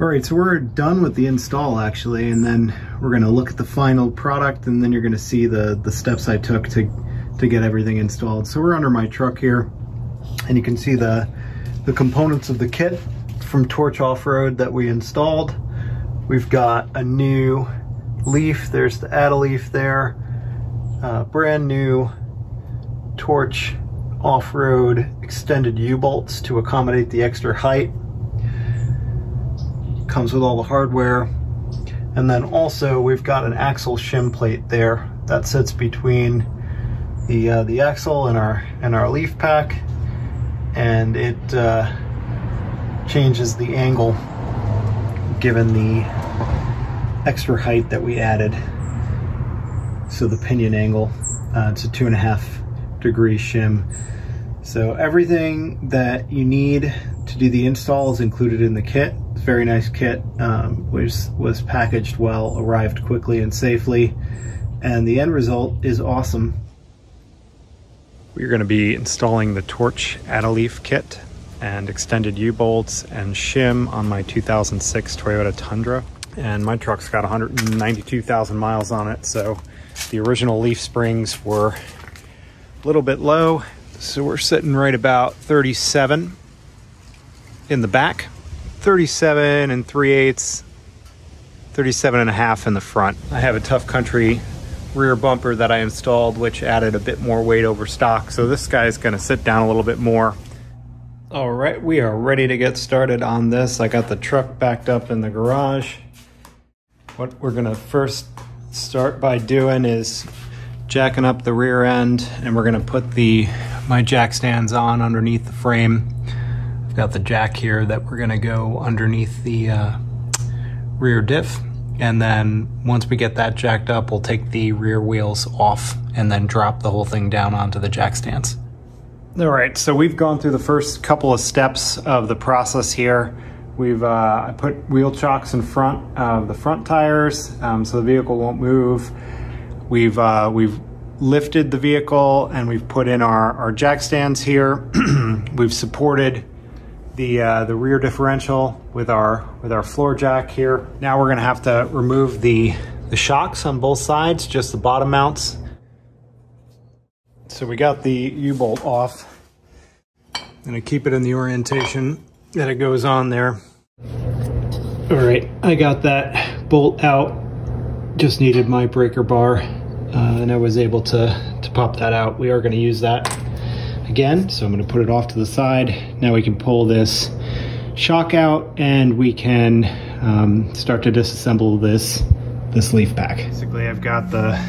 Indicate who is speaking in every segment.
Speaker 1: All right, so we're done with the install actually, and then we're gonna look at the final product and then you're gonna see the, the steps I took to, to get everything installed. So we're under my truck here and you can see the, the components of the kit from Torch Off-Road that we installed. We've got a new leaf, there's the Add-A-Leaf there, uh, brand new Torch Off-Road extended U-bolts to accommodate the extra height comes with all the hardware. And then also we've got an axle shim plate there that sits between the uh, the axle and our and our leaf pack, and it uh, changes the angle given the extra height that we added. So the pinion angle, uh, it's a two and a half degree shim. So everything that you need do the install is included in the kit. Very nice kit, um, was, was packaged well, arrived quickly and safely, and the end result is awesome.
Speaker 2: We're going to be installing the Torch Add-A-Leaf kit and extended U-bolts and shim on my 2006 Toyota Tundra. And my truck's got 192,000 miles on it, so the original leaf springs were a little bit low. So we're sitting right about 37 in the back, 37 and 3 eighths, 37 and a half in the front. I have a Tough Country rear bumper that I installed, which added a bit more weight over stock. So this guy is gonna sit down a little bit more. All right, we are ready to get started on this. I got the truck backed up in the garage. What we're gonna first start by doing is jacking up the rear end and we're gonna put the my jack stands on underneath the frame I've got the jack here that we're gonna go underneath the uh, rear diff. And then once we get that jacked up, we'll take the rear wheels off and then drop the whole thing down onto the jack stands. All right, so we've gone through the first couple of steps of the process here. We've uh, put wheel chocks in front of the front tires um, so the vehicle won't move. We've uh, we've lifted the vehicle and we've put in our, our jack stands here. we've supported the uh, the rear differential with our with our floor jack here. Now we're gonna have to remove the the shocks on both sides, just the bottom mounts. So we got the U-bolt off. Gonna keep it in the orientation that it goes on there. All right, I got that bolt out. Just needed my breaker bar, uh, and I was able to to pop that out. We are gonna use that again. So I'm gonna put it off to the side. Now we can pull this shock out and we can um, start to disassemble this, this leaf pack. Basically I've got the,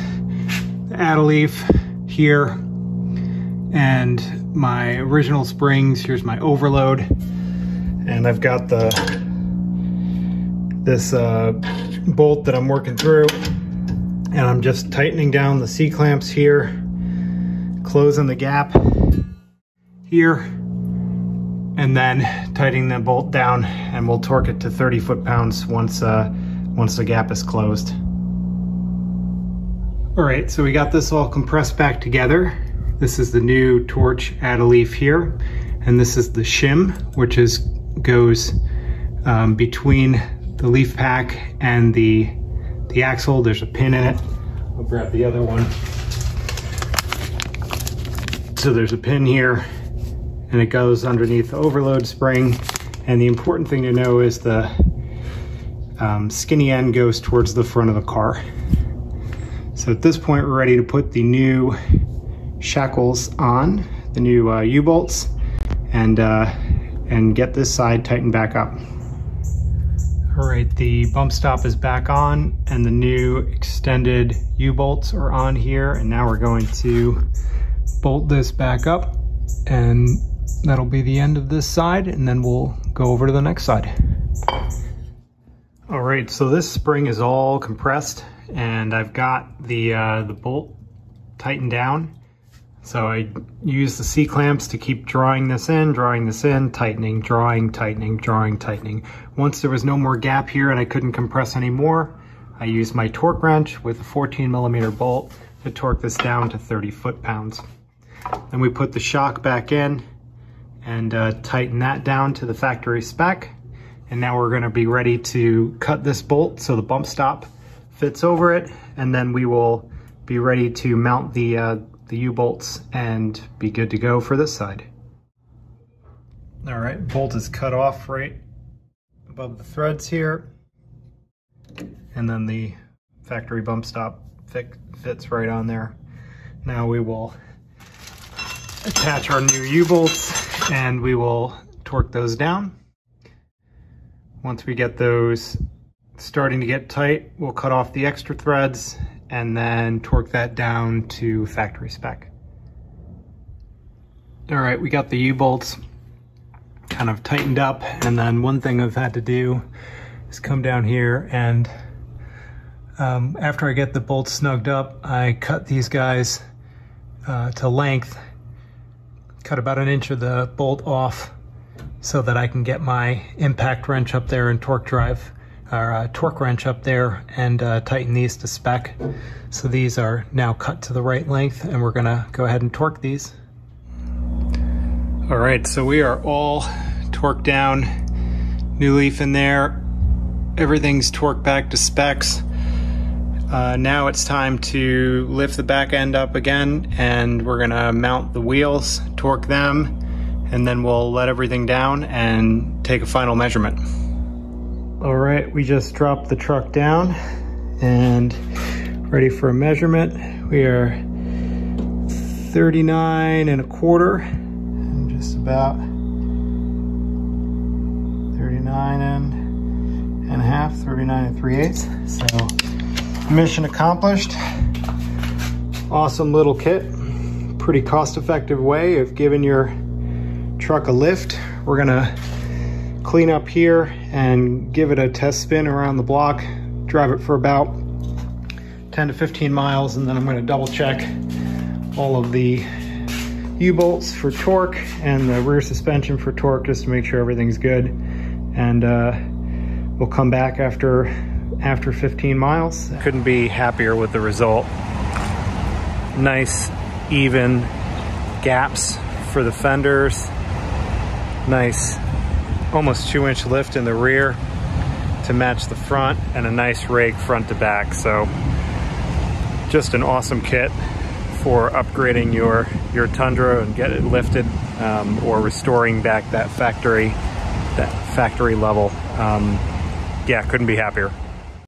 Speaker 2: the Add-A-Leaf here and my original springs. Here's my overload. And I've got the this uh, bolt that I'm working through and I'm just tightening down the C-clamps here, closing the gap here and then tightening the bolt down and we'll torque it to 30 foot-pounds once, uh, once the gap is closed. All right, so we got this all compressed back together. This is the new Torch Add-A-Leaf here, and this is the shim, which is goes um, between the leaf pack and the, the axle. There's a pin in it. I'll grab the other one. So there's a pin here and it goes underneath the overload spring. And the important thing to know is the um, skinny end goes towards the front of the car. So at this point, we're ready to put the new shackles on, the new uh, U-bolts, and, uh, and get this side tightened back up. All right, the bump stop is back on and the new extended U-bolts are on here. And now we're going to bolt this back up and that'll be the end of this side and then we'll go over to the next side. All right, so this spring is all compressed and I've got the, uh, the bolt tightened down. So I use the C-clamps to keep drawing this in, drawing this in, tightening, drawing, tightening, drawing, tightening. Once there was no more gap here and I couldn't compress anymore, I used my torque wrench with a 14 millimeter bolt to torque this down to 30 foot-pounds. Then we put the shock back in and uh, tighten that down to the factory spec.
Speaker 1: And now we're gonna be ready to cut this bolt so the bump stop fits over it. And then we will be ready to mount the, uh, the U-bolts and be good to go for this side. All right, bolt is cut off right above the threads here. And then the factory bump stop fits right on there. Now we will attach our new U-bolts and we will torque those down. Once we get those starting to get tight, we'll cut off the extra threads and then torque that down to factory spec. All right, we got the U-bolts kind of tightened up and then one thing I've had to do is come down here and um, after I get the bolts snugged up, I cut these guys uh, to length, cut about an inch of the bolt off so that I can get my impact wrench up there and torque drive or uh, torque wrench up there and uh, tighten these to spec. So these are now cut to the right length and we're gonna go ahead and torque these. All right, so we are all torqued down, new leaf in there, everything's torqued back to specs. Uh, now it's time to lift the back end up again and we're gonna mount the wheels, torque them, and then we'll let everything down and take a final measurement. All right, we just dropped the truck down and ready for a measurement. We are 39 and a quarter, and just about 39 and, and a half, 39 and 3 eighths. So mission accomplished. Awesome little kit. Pretty cost effective way of giving your truck a lift. We're gonna clean up here and give it a test spin around the block, drive it for about 10 to 15 miles, and then I'm gonna double check all of the U-bolts for torque and the rear suspension for torque just to make sure everything's good. And uh, we'll come back after after 15 miles.
Speaker 2: Couldn't be happier with the result. Nice, even gaps for the fenders nice almost two inch lift in the rear to match the front and a nice rake front to back. So just an awesome kit for upgrading your, your Tundra and get it lifted um, or restoring back that factory, that factory level. Um, yeah, couldn't be happier.